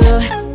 Good,